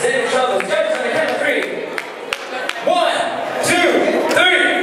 Zip shoulders. The count of three. One, two, three.